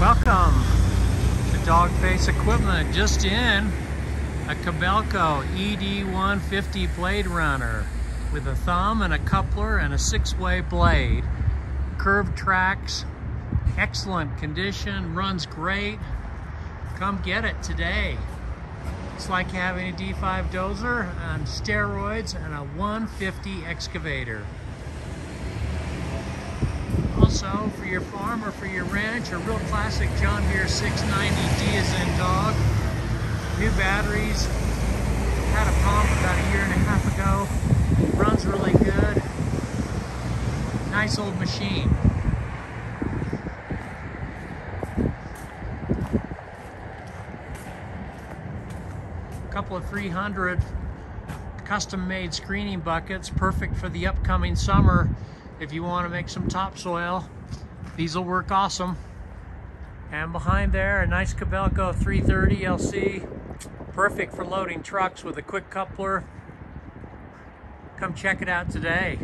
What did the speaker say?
Welcome to Dogface Equipment. Just in, a Kobelco ED150 blade runner with a thumb and a coupler and a six-way blade. Curved tracks, excellent condition, runs great. Come get it today. It's like having a D5 dozer on steroids and a 150 excavator. Also, for your farm or for your ranch, a real classic John Deere 690 D is in dog. New batteries. Had a pump about a year and a half ago. Runs really good. Nice old machine. A couple of 300 custom made screening buckets, perfect for the upcoming summer if you want to make some topsoil. These will work awesome. And behind there, a nice Kobelco 330 LC, perfect for loading trucks with a quick coupler. Come check it out today.